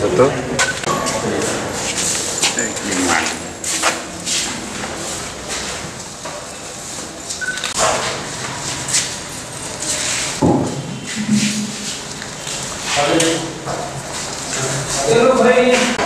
satu lima